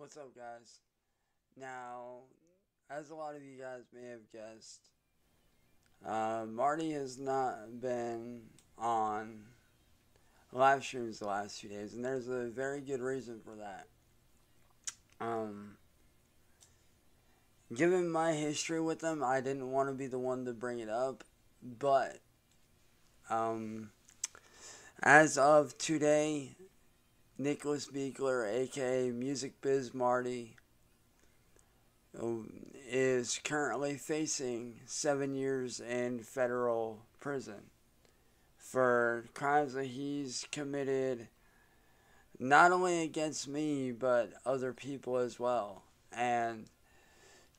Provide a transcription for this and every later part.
What's up, guys? Now, as a lot of you guys may have guessed, uh, Marty has not been on live streams the last few days, and there's a very good reason for that. Um, given my history with them, I didn't want to be the one to bring it up, but um, as of today, Nicholas Beekler, aka Music Biz Marty, is currently facing seven years in federal prison for crimes that he's committed not only against me but other people as well. And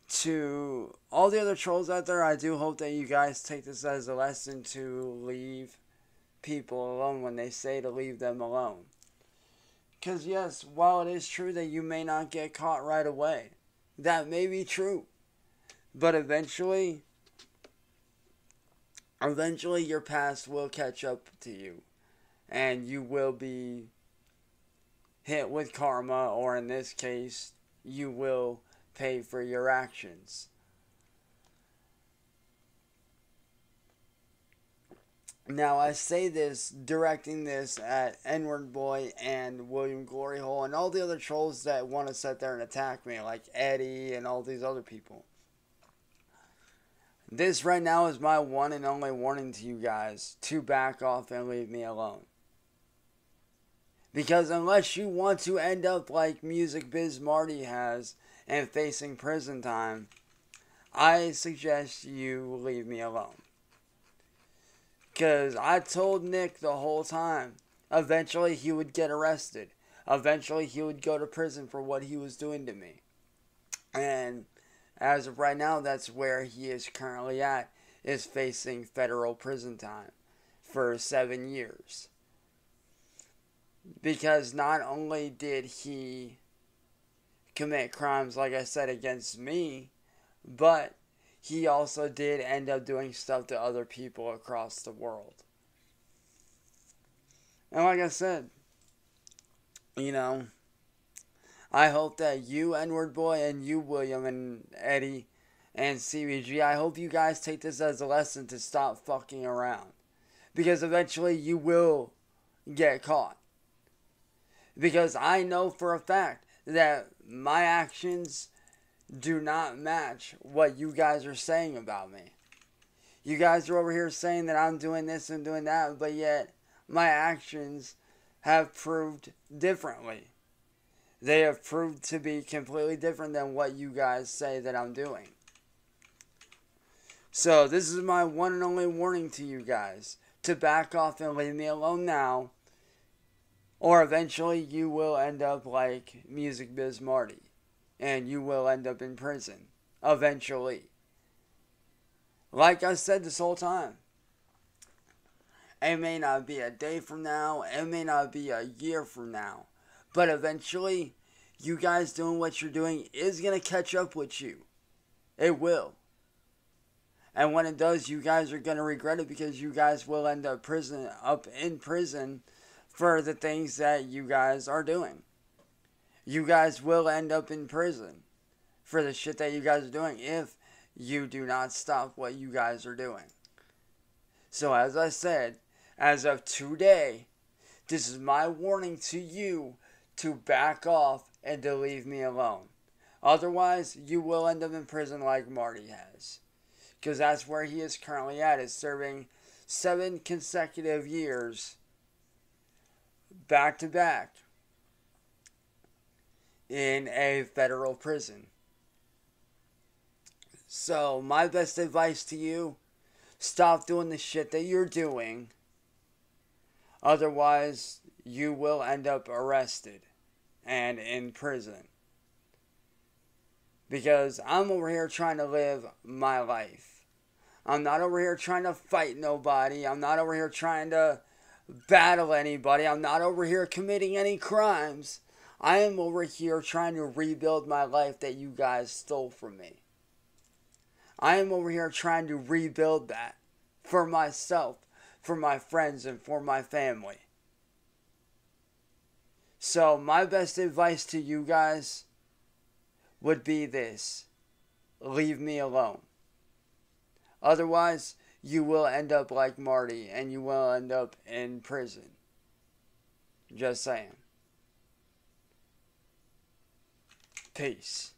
to all the other trolls out there, I do hope that you guys take this as a lesson to leave people alone when they say to leave them alone. Because, yes, while it is true that you may not get caught right away, that may be true. But eventually, eventually your past will catch up to you. And you will be hit with karma, or in this case, you will pay for your actions. Now, I say this directing this at N-Word Boi and William Glory Hole and all the other trolls that want to sit there and attack me, like Eddie and all these other people. This right now is my one and only warning to you guys to back off and leave me alone. Because unless you want to end up like Music Biz Marty has and facing prison time, I suggest you leave me alone. Because I told Nick the whole time, eventually he would get arrested. Eventually he would go to prison for what he was doing to me. And as of right now, that's where he is currently at, is facing federal prison time for seven years. Because not only did he commit crimes, like I said, against me, but he also did end up doing stuff to other people across the world. And like I said, you know, I hope that you, N-Word Boi, and you, William, and Eddie, and CBG, I hope you guys take this as a lesson to stop fucking around. Because eventually you will get caught. Because I know for a fact that my actions do not match what you guys are saying about me. You guys are over here saying that I'm doing this and doing that, but yet my actions have proved differently. They have proved to be completely different than what you guys say that I'm doing. So, this is my one and only warning to you guys to back off and leave me alone now, or eventually you will end up like Music Biz Marty and you will end up in prison eventually. Like I said this whole time, it may not be a day from now, it may not be a year from now, but eventually, you guys doing what you're doing is going to catch up with you. It will. And when it does, you guys are going to regret it because you guys will end up prison up in prison for the things that you guys are doing you guys will end up in prison for the shit that you guys are doing if you do not stop what you guys are doing. So, as I said, as of today, this is my warning to you to back off and to leave me alone. Otherwise, you will end up in prison like Marty has. Because that's where he is currently at, is serving seven consecutive years back to back in a federal prison. So, my best advice to you stop doing the shit that you're doing. Otherwise, you will end up arrested and in prison. Because I'm over here trying to live my life. I'm not over here trying to fight nobody. I'm not over here trying to battle anybody. I'm not over here committing any crimes. I am over here trying to rebuild my life that you guys stole from me. I am over here trying to rebuild that for myself, for my friends, and for my family. So, my best advice to you guys would be this leave me alone. Otherwise, you will end up like Marty and you will end up in prison. Just saying. Peace.